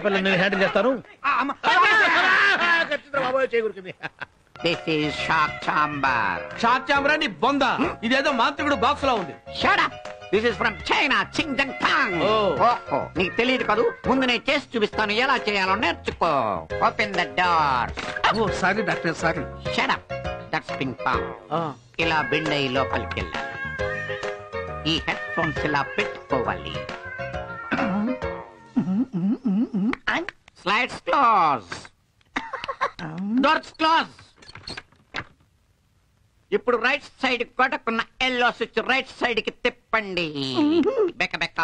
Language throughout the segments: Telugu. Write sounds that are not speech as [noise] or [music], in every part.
ఆడపిల్లని నేను హ్యాండిల్ చేస్తాను ఖచ్చితంగా బాబోయ్ చేయకూరుకుంది this is shock chamber shock చామరా నీ బొంద ఇదేదో మాంత్రికుడు బాక్స్లో ఉంది shut up this is from China చింగ్ Jung టాంగ్ ఓ. ఓహో నీకు తెలియదు కదూ ముందు నేను చేసి చూపిస్తాను ఎలా చేయాలో నేర్చుకో open the door oh sorry doctor sorry shut up that's ping pong ఇలా బెండ్ అయ్యి లోపలికి వెళ్ళాలి ఈ హెడ్ ఫోన్స్ ఇలా పెట్టుకోవాలి స్లైడ్స్ క్లోజ్ డోర్స్ క్లోజ్ ఇప్పుడు రైట్ సైడ్ కొట్టకున్న ఎల్లో స్విచ్ రైట్ సైడ్కి తిప్పండి. [coughs] [coughs] బెక్క బెక్క.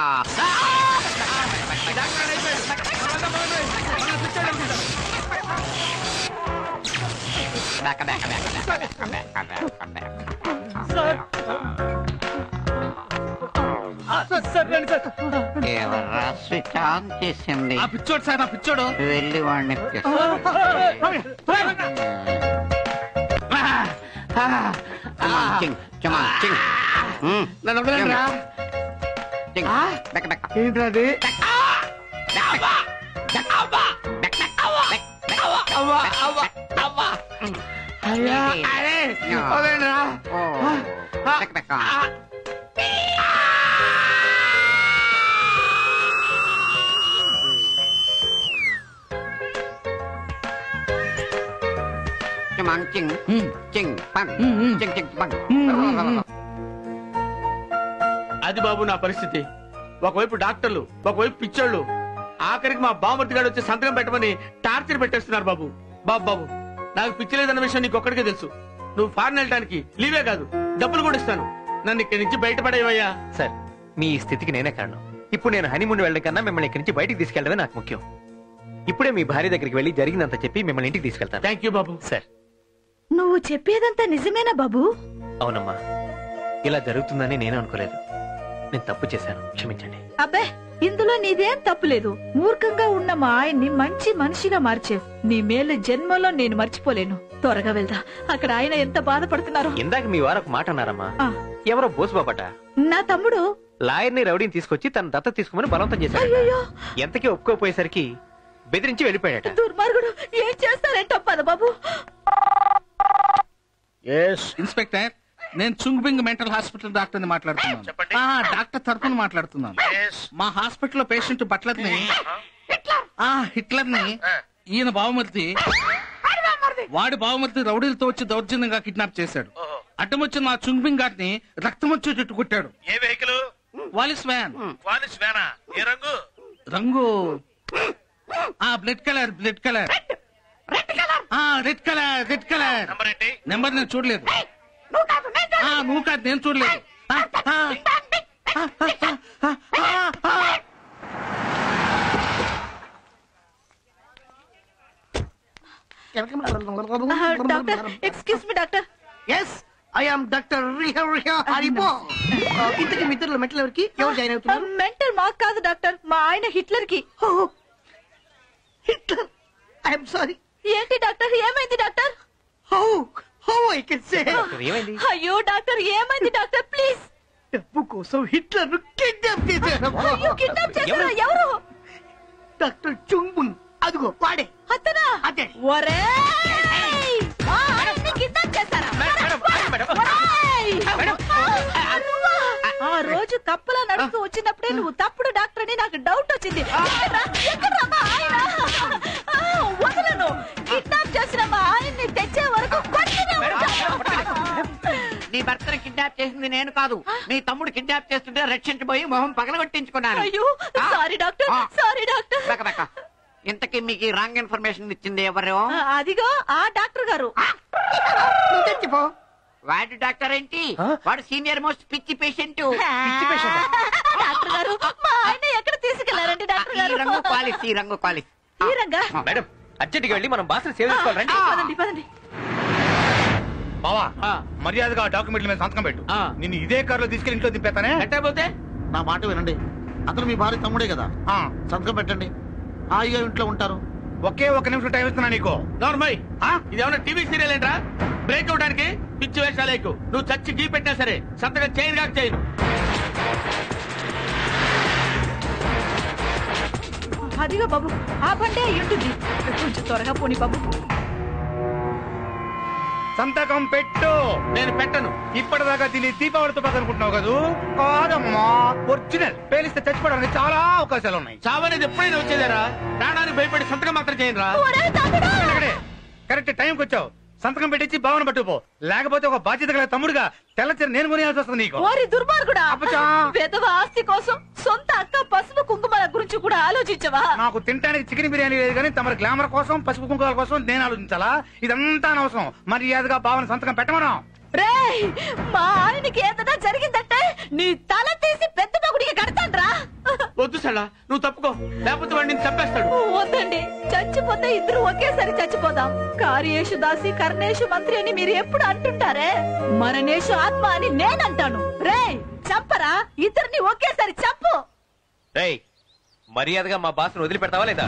బెక్క బెక్క బెక్క బెక్క బెక్క బెక్క బెక్క. ఎవర్రా స్విచ్ ఆన్ చేసింది. ఆ పిచ్చోడు సార్ ఆ పిచ్చోడు. వెళ్ళి వాడిని. ఏంటది అయ్యా! అరే! వదలండిరా. చింగ్ చింగ్ పంగ్ చింగ్ చింగ్ పంగ్ అది బాబు నా పరిస్థితి. ఒకవైపు డాక్టర్లు ఒకవైపు పిచ్చోళ్ళు. ఆఖరికి మా బామర్తి గారు వచ్చి సంతకం పెట్టమని టార్చర్ పెట్టేస్తున్నారు బాబు. బాబు బాబు నాకు పిచ్చి లేదన్న విషయం నీకు ఒక్కడికే తెలుసు. నువ్వు ఫారెన్ వెళ్ళడానికి లీవే కాదు డబ్బులు కూడా ఇస్తాను. నన్ను ఇక్కడి నుంచి బయటపడేవయ్యా. సార్ మీ ఈ స్థితికి నేనే కారణం. ఇప్పుడు నేను హనీమూన్ వెళ్ళడం కన్నా మిమ్మల్ని ఇక్కడి నుంచి బయటికి తీసుకెళ్ళడమే నాకు ముఖ్యం. ఇప్పుడే మీ భార్య దగ్గరికి వెళ్ళి జరిగినంత చెప్పి మిమ్మల్ని ఇంటికి తీసుకెళ్తాను. Thank you Babu. సార్ నువ్వు చెప్పేదంతా నిజమేనా బాబు? అవునమ్మా. ఇలా జరుగుతుందని నేను అనుకోలేదు. నేను తప్పు చేశాను. క్షమించండి. అబ్బే ఇందులో నీదేం తప్పులేదు మూర్ఖంగా ఉన్న మా ఆయన్ని మంచి మనిషిగా మార్చేవు నీ మేలు జన్మలో నేను మర్చిపోలేను. త్వరగా వెళ్దా. అక్కడ ఆయన ఎంత బాధపడుతున్నారో. ఇందాక మీ వారు ఒక మాట అన్నారమ్మా. ఆ, ఎవరో బోసుబాబట నా తమ్ముడు? లాయర్ని రౌడీని తీసుకొచ్చి తన దత్త తీసుకోమని బలవంతం చేశాడు. అయ్యో ఎంతకీ ఒప్పుకోపోయేసరికి బెదిరించి వెళ్ళిపోయాడట. దుర్మార్గుడు ఏం చేస్తారేంటో పద బాబు. ఇన్స్పెక్టర్ నేను చుంగ్బింగ్ మెంటల్ హాస్పిటల్ డాక్టర్ని మాట్లాడుతున్నాను. చెప్పండి. ఆ, డాక్టర్ తరఫున మాట్లాడుతున్నాను. మా హాస్పిటల్లో పేషెంట్ బట్లర్ని ఆ హిట్లర్ని ఈయన బావమర్తి వాడి బావమర్తి రౌడీలతో వచ్చి దౌర్జన్యంగా కిడ్నాప్ చేశాడు. అడ్డం వచ్చిన మా చుంగ్బింగ్ గారిని రక్తం వచ్చేటట్టు కొట్టాడు. ఏ వెహికల్? Qualis van. క్వాలిస్ వేనా ఏ రంగు? రంగు. ఆ blood colour blood colour. Red colour red colour. Number ఏంటి? నెంబర్ నేను చూడలేదు. ఆ, నువ్వు కాదు నేను చూడలేదు. ఆ, ఆ, ఆ, ఆ, ఆ, ఆ, ఆ. ఆ, doctor excuse me doctor yes I am doctor Riha రిహా హరిబో ఇంతకి మిత్రులు మెట్ల ఎవరికి? ఎవరు జాయిన్ అవుతున్నారు? మెంటల్ మాకు కాదు డాక్టర్. మా ఆయన హిట్లర్కి హిట్లర్ ఐఎమ్ సారీ ఏంటి డాక్టర్? ఏమైంది doctor? How how I can say ఏమైంది? అయ్యో డాక్టర్ ఏమైంది డాక్టర్? ప్లీజ్. డబ్బు కోసం హిట్లర్ను కిడ్నాప్ చేశారు అయ్యో కిడ్నాప్ చేశారా? ఎవరు? డాక్టర్ చుంగున్ అదిగో వాడే. అతనా? అదే. ఒరే? ఆ రోజు కప్పలా నడుస్తూ వచ్చినప్పుడే నువ్వు తప్పుడు డాక్టర్ అని నాకు డౌట్ వచ్చింది. చేసింది నేను కాదు. నీ తమ్ముడు కిడ్నాప్ చేస్తుంటే రక్షించబోయి మొహం పగలగొట్టించుకున్నాను. అయ్యో సారీ డాక్టర్. Sorry doctor. బెక బెక. ఇంతకీ మీకు రాంగ్ ఇన్ఫర్మేషన్ ఇచ్చింది ఎవరు? అదిగో ఆ డాక్టర్ గారు. తెచ్చిపో వాడు డాక్టర్ ఏంటి? వాడు సీనియర్ మోస్ట్ పిచ్చి పేషెంట్. డాక్టర్ గారు మా ఆయన ఎక్కడ తీసుకెళ్ళారండి డాక్టర్ ఈ గారు రంగు క్వాలిస్ ఈ రంగు క్వాలిస్ ఈ రంగా? మేడం అర్జెంట్గా వెళ్ళి మనం బాస్ని సేవ్ చేసుకోవాలండి. పదండి పదండి. బావా ఆ. మర్యాదగా డాక్యుమెంట్ల మీద సంతకం పెట్టు. నిన్ను ఇదే కారులో తీసుకెళ్ళి ఇంట్లో దింపేతానే ఎట్టయిపోతే నా మాట వినండి. అతను మీ భార్య తమ్ముడే కదా. ఆ, సంతకం పెట్టండి. హాయిగా ఇంట్లో ఉంటారు. ఒకే ఒక నిమిషం టైం ఇస్తున్నా నీకు. నార్మల్ ఆ? ఇది ఏమన్నా టీవీ సీరియల్ ఏంట్రా? బ్రేక్ అవడానికి పిచ్చి వేషాలేకు నువ్వు చచ్చి గీ పెట్టినా సరే సంతకం చేయను కాక చేయను. అదిగో బాబు ఆ ఉంటుంది కొంచెం త్వరగా పోని బాబు. సంతకం పెట్టు. నేను పెట్టను. ఇప్పటిదాకా దీన్ని దీపావళితో పక్కన అనుకుంటున్నావు కదూ? కాదమ్మా ఒరిజినల్. పేలిస్తే చచ్చిపోవడానికి చాలా అవకాశాలు ఉన్నాయి. చావనేది ఎప్పుడైనా వచ్చేదారా? ప్రాణానికి భయపడి సంతకం మాత్రం తమ్ముడు! ఇక్కడే కరెక్ట్ టైంకి వచ్చావు సంతకం పెట్టించి భావన పట్టుకుపో. లేకపోతే ఒక బాధ్యత గల తమ్ముడుగా తెల్లచీర నేను కొనియాల్సి వస్తుంది నీకు. ఓరి దుర్మార్గుడా. వెధవ ఆస్తి కోసం సొంత అక్క పసుపు కుంకుమల గురించి కూడా ఆలోచించవా? నాకు తినడానికి చికెన్ బిర్యానీ లేదు కానీ తమ గ్లామర్ కోసం పసుపు కుంకాల కోసం నేను ఆలోచించాలా? ఇదంతా అనవసరం. మర్యాదగా భావన సంతకం పెట్టమను. రేయ్ మా ఆయనకి ఏదైనా జరిగిందంటే నీ తల తీసి పెద్ద సడా నువ్వు తప్పుకో. లేకపోతే వాడిని చంపేస్తాడు. వద్దండి. చచ్చిపోతే ఇద్దరు ఒకేసారి చచ్చిపోదాం. కార్యేషు దాసి కర్ణేషు మంత్రి అని మీరు ఎప్పుడు అంటుంటారే? మరణేషు ఆత్మ అని నేనంటాను. రేయ్ చంపరా? ఇద్దరిని ఒకేసారి చంపు. రేయ్ మర్యాదగా మా బాస్ను వదిలిపెడతావా లేదా?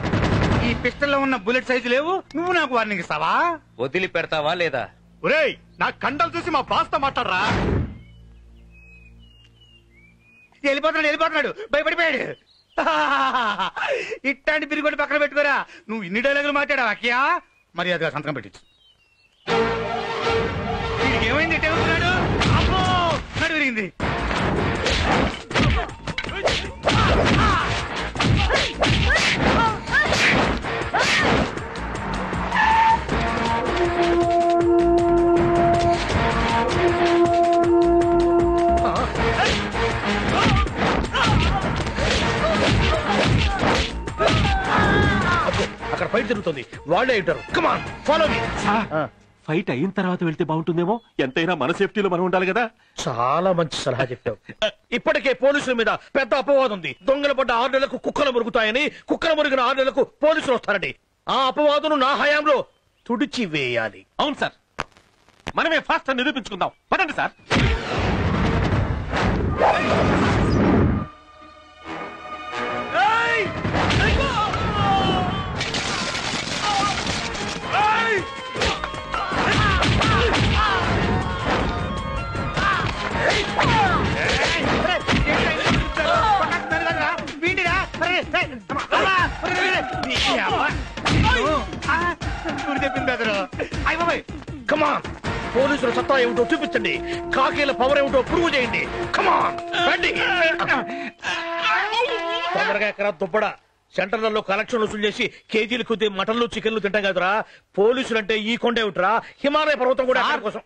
ఈ పిస్టల్లో ఉన్న బుల్లెట్ సైజు లేవు. నువ్వు నాకు వార్నింగ్ ఇస్తావా? వదిలిపెడతావా లేదా? ఒరేయ్ నా కండలు చూసి మా బాస్తో మాట్లాడరా. వెళ్ళిపోతున్నాడు వెళ్ళిపోతున్నాడు. భయపడిపోయాడు. [laughs] ఇట్లాంటి బిరిగొడ్డు పక్కన పెట్టుకోరా. నువ్వు ఇన్ని డైలాగులు మాట్లాడా అక్కయా? మర్యాదగా సంతకం పెట్టించు. వీడికి ఏమైంది? ఎట్టే ఉంటున్నాడు? అమ్మో నడు విరిగింది. వాళ్ళే ఉంటారు. కమాన్ ఫాలో మీ ఫైట్ అయిన తర్వాత వెళ్తే బాగుంటుందేమో? ఎంతైనా మన సేఫ్టీలో మనం ఉండాలి కదా? చాలా మంచి సలహా చెప్పావు. [laughs] ఇప్పటికే పోలీసుల మీద పెద్ద అపవాదం ఉంది. దొంగల పడ్డ ఆరు నెలలకు కుక్కలు మురుగుతాయని కుక్కలు మురిగిన ఆరు నెలలకు పోలీసులు వస్తారని. ఆ అపవాదును నా హయాంలో తుడిచి వేయాలి. అవును సార్. మనమే ఫాస్ట్ నిరూపించుకుందాం. పదండి సార్. కమాన్ పోలీసుల సత్తా ఏమిటో చూపించండి. కాకీల పవర్ ఏమిటో ప్రూవ్ చేయండి. కమాన్ రండి తొందరగా ఎక్కడ దుబ్బడా. సెంటర్లలో కలెక్షన్ వసూలు చేసి కేజీలు కొద్ది మటన్లు చికెన్లు తింటాం కదరా. పోలీసులు అంటే ఈ కొండ ఏమిట్రా? హిమాలయ పర్వతం కూడా కోసం.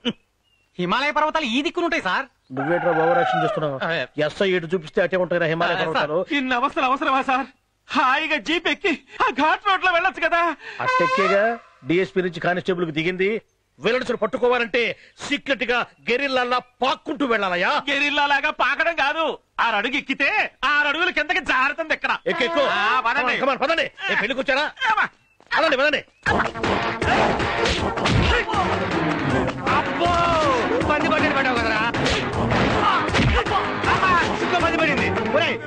హిమాలయ పర్వతాలు ఈ దిక్కునుంటాయి సార్. నువ్వేట్రా ఓవర్ యాక్షన్ చేస్తున్నావు? ఎస్ఐ ఎటు చూపిస్తే అటే ఉంటాయి హిమాలయ పర్వతాలు. ఇన్ని అవసరం అవసరమా సార్? హాయిగా జీప్ ఎక్కి ఆ ఘాట్ రోడ్లో వెళ్ళొచ్చు కదా. అట్టెక్కేగా డిఎస్పీ నుంచి కానిస్టేబుల్కి దిగింది. విలన్సులు పట్టుకోవాలంటే సీక్రెట్గా గెరిల్లా పాక్కుంటూ వెళ్ళాలయా గెరిల్లా లాగా పాకడం కాదు. ఆరు అడుగు ఎక్కితే ఆరు అడుగుల కిందకి జారుతుంది ఎక్కడ ఎక్కెక్కు ఆ, పదండి. పెళ్ళికి వచ్చారా? పదండి పదండి. అబ్బో! పంది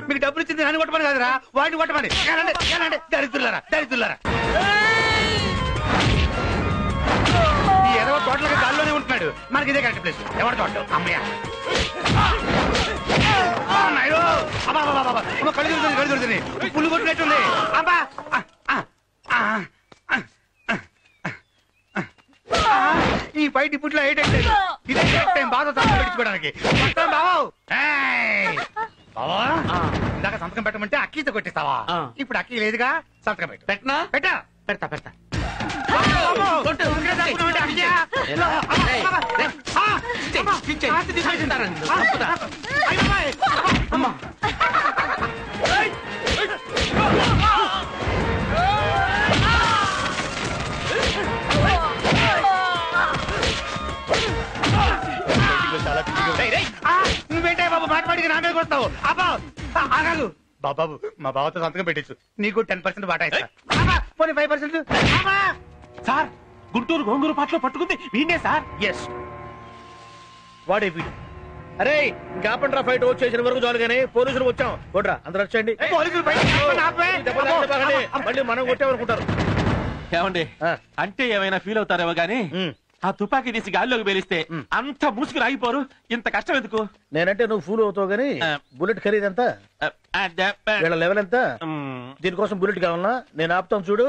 మీకు డబ్బులు ఇచ్చింది నన్ను కొట్టమని కాదురా. వాడిని కొట్టమని. ఏనండి, ఏనండి, దరిద్రులారా దరిద్రులారా. ఈ ఎదవ తోటలకి గాల్లోనే ఉంటున్నాడు. మనకి ఇదే కరెక్ట్ ప్లేస్. ఎవరి తోట? అమ్మయ్య. ఆ, నాయుడు! అబ్బా, అబ్బా, అబ్బా, అబ్బా. అమ్మ, కళ్ళు తిరుగుతుంది కళ్ళు తిరుగుతుంది. పుల్లు కొట్టినట్టుంది. అబ్బా ఆ, ఆ, ఆ, ఆ, ఆ, ఈ ఫైట్ ఇప్పట్లో ఏంటంటే ఇదే కరెక్ట్ టైం బాధ సంతకం పెట్టించుకోవడానికి వస్తాం బావు ఏయ్! బావా? ఇందాక సంతకం పెట్టమంటే అక్కీతో కొట్టిస్తావా? ఆ. ఇప్పుడు అక్కీ లేదుగా సంతకం పెట్టు. పెట్టనా? పెట్టా. పెడతా పెడతా. కొట్టు. ఎలా? ఏయ్, ఏయ్. ఇచ్చేయ్, ఇచ్చేయ్. అమ్మా. మాటికి నా మీదకి వస్తావు అబ్బా ఆ, ఆగాగు బాబాబు మా బావతో సంతకం పెట్టచ్చు నీకు టెన్ పర్సెంట్ వాటా ఇస్తా. అబ్బా, పోనీ ఫైవ్ పర్సెంట్ సార్ గుంటూరు గోంగూరు పాటలో పట్టుకుంది వీడే సార్. ఎస్ వాడే వీడు. అరే ఇంకా ఆపండ్రా ఫైట్ వచ్చేసిన వరకు చాలు కానీ పోలీసులు వచ్చాం. కొట్రా అందరూ వచ్చేయండి పోలీసులు మళ్ళీ మనం కొట్టామనుకుంటారు. ఏమండి? ఆ. అంటే ఏమైనా ఫీల్ అవుతారేమో గానీ ఉమ్. ఆ తుపాకీ తీసి గాల్లోకి పేలిస్తే అంత మూసుకుని ఆగిపోరు ఇంత కష్టం ఎందుకు? నేనంటే నువ్వు ఫూల్ అవుతావు ఆ. బుల్లెట్ ఖరీదు ఎంత వీళ్ళ లెవెల్ ఎంత? దీనికోసం బుల్లెట్ కావాలనా నేను ఆపుతాను చూడు.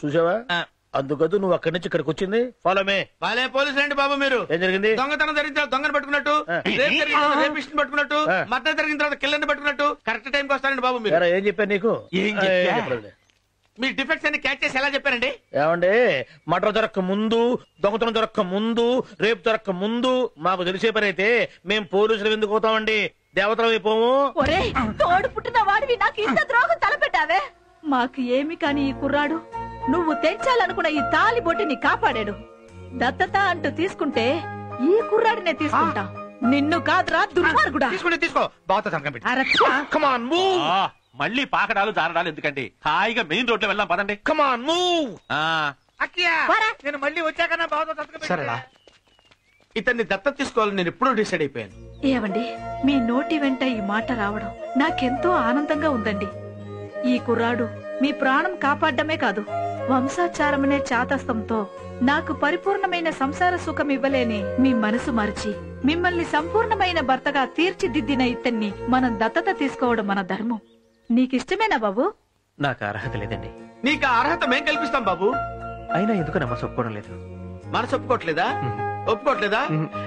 చూసావా? అందుకదు నువ్వు అక్కడి నుంచి ఇక్కడికి వచ్చింది. ఫాలో మే వాళ్ళే పోలీసులు అండి బాబు మీరు? ఏం జరిగింది? దొంగతనం జరిగిన దొంగను పట్టుకున్నట్టు ఆ. రేపు జరిగిన తర్వాత రేపిస్ట్ని పట్టుకున్నట్టు. మద్దతు జరిగిన తర్వాత కిల్లర్ని పట్టుకున్నట్టు కరెక్ట్ టైంకి వస్తారండి బాబు మీరు. ఏం చెప్పాను నీకు? మీ డిఫెక్ట్స్ అన్ని క్యాచ్ చేసి ఎలా చెప్పారండి? ఏమండి? మటర్ దొరక్క ముందు దొంగతనం దొరక్క ముందు రేపు దొరక్క ముందు మాకు తెలిసే పని అయితే మేం పోలీసులు ఎందుకు పోతామండి దేవతలు అయిపోము. ఒరే తోడు పుట్టిన వాడివి నాకు ఇంత ద్రోహం తలపెట్టావే? మాకు ఏమి కాని ఈ కుర్రాడు? నువ్వు తెంచాలనుకున్న ఈ తాలి బొట్టిని కాపాడాడు. దత్తత అంటూ తీసుకుంటే ఈ కుర్రాడినే తీసుకుంటా. నిన్ను కాదురా దుర్మార్గుడా. తీసుకుంటే తీసుకో. బావతో సంతకం పెట్టి. అరచ్చ. కమాన్ మూవ్ మళ్ళీ పాకడాలు జారడాలు ఎందుకండి? హాయిగా మెయిన్ రోడ్లో వెళ్దాం పదండి. కమాన్ మూవ్ ఆ, అక్కయ్య నేను మళ్ళీ వచ్చాక నా బావతో సంతకం సరేనా పెట్టి ఇతన్ని దత్తత తీసుకోవాలని నేను ఎప్పుడూ డిసైడ్ అయిపోయాను. ఏవండి మీ నోటి వెంట ఈ మాట రావడం నాకెంతో ఆనందంగా ఉందండి. ఈ కుర్రాడు మీ ప్రాణం కాపాడమే కాదు వంశాచారమనే చాతస్తంతో నాకు పరిపూర్ణమైన సంసార సుఖం ఇవ్వలేని మీ మనసు మరిచి మిమ్మల్ని సంపూర్ణమైన భర్తగా తీర్చిదిద్దిన ఇతన్ని మనం దత్తత తీసుకోవడం మన ధర్మం. నీకిష్టమేనా బాబు? నాకు అర్హత లేదండి. నీకు ఆ అర్హత మేం కల్పిస్తాం బాబు. అయినా ఎందుకు నమ్మసం ఒప్పుకోవడం లేదు. మనసు ఒప్పుకోవట్లేదా. ఒప్పుకోవట్లేదా.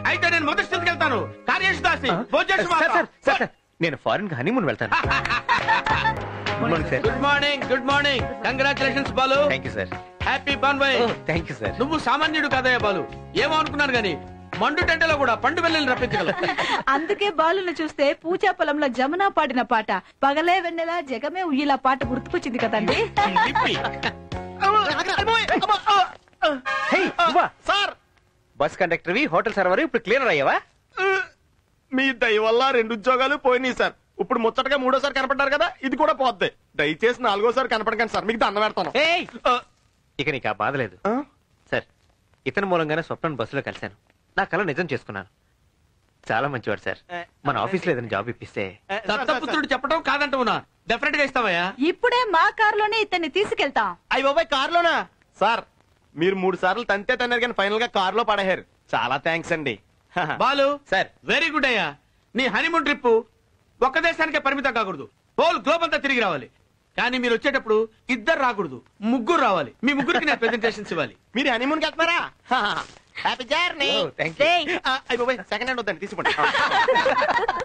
అయితే నేను మొదటి స్థితికి వెళ్తాను. కార్యేష్ దాసి భోజేష్ సార్, సార్, సార్, సార్, నేను ఫారిన్కి హనీమూన్ వెళ్తాను. [laughs] Good morning sir good morning good morning. Congratulations Balu. Thank you sir. Happy బాన్బాయ్ thank you sir. నువ్వు సామాన్యుడు కాదయ్య బాలు. ఏమో అనుకున్నాను గాని మండు టెంటలో కూడా పండు వెళ్ళని రప్పించగలవు అందుకే బాలుని చూస్తే పూజా పొలంలో జమున పాడిన పాట. పగలే వెన్నెలా జగమే ఉయ్యిలా పాట గుర్తుకొచ్చింది కదండి. సార్. బస్ కండక్టర్ వి హోటల్ సర్వర్ ఇప్పుడు క్లియర్ అయ్యావా? మీ దయ వల్ల రెండు ఉద్యోగాలు పోయినాయి సార్. ఇప్పుడు ముచ్చటగా మూడోసారి కనపడ్డారు కదా ఇది కూడా పోద్ది. దయచేసి నాలుగోసారి కనపడకండి సార్. మీకు దండం పెడతాను. ఇక నీకు ఆ బాధ లేదు? సార్ ఇతని మూలంగానే స్వప్నం బస్సులో కలిశాను. నా కళ నిజం చేసుకున్నాను. చాలా మంచివాడు సార్. మన ఆఫీస్లో ఏదైనా జాబ్ ఇప్పిస్తే దత్తపుత్రుడు చెప్పడం కాదంటున్నా డెఫినెట్గా ఇస్తావయ్యా. ఇప్పుడే మా కారులోనే ఇతన్ని తీసుకెళ్తాం. అయ్యి బాబాయ్ కారులోనా? సార్ మీరు మూడు సార్లు తంతే తన్నారు కానీ ఫైనల్గా కారులో పడేశారు. చాలా థ్యాంక్స్ అండి. [laughs] బాలు సార్. వెరీ గుడ్ అయ్యా. నీ హనీమూన్ ట్రిప్ ఒక్క దేశానికే పరిమితం కాకూడదు. హోల్ గ్లోబ్ అంతా తిరిగి రావాలి. కానీ మీరు వచ్చేటప్పుడు ఇద్దరు రాకూడదు. ముగ్గురు రావాలి. మీ ముగ్గురికి నేను ప్రెజెంటేషన్స్ [laughs] ఇవ్వాలి. మీరు హనీమూన్కి వెళ్తున్నారా? [laughs] హ్యాపీ జర్నీ సెకండ్ హ్యాండ్ వద్దండి తీసుకోండి. [laughs]